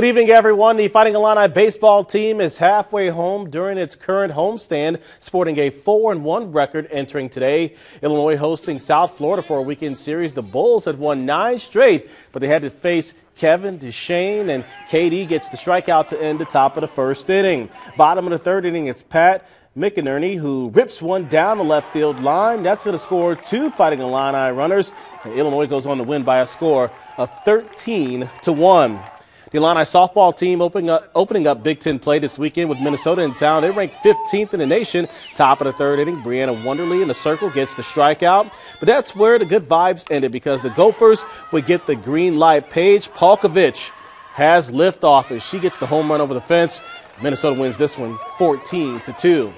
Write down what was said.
Good evening, everyone. The Fighting Illini baseball team is halfway home during its current homestand, sporting a 4 and 1 record entering today. Illinois hosting South Florida for a weekend series. The Bulls had won nine straight, but they had to face Kevin Duchene, and KD gets the strikeout to end the top of the first inning. Bottom of the third inning, it's Pat McInerney, who rips one down the left field line. That's going to score two Fighting Illini runners. And Illinois goes on to win by a score of 13 to 1. The Illini softball team opening up, opening up Big Ten play this weekend with Minnesota in town. They ranked 15th in the nation. Top of the third inning, Brianna Wonderly in the circle gets the strikeout. But that's where the good vibes ended because the Gophers would get the green light. Paige Palkovich has liftoff and she gets the home run over the fence. Minnesota wins this one 14 to 2.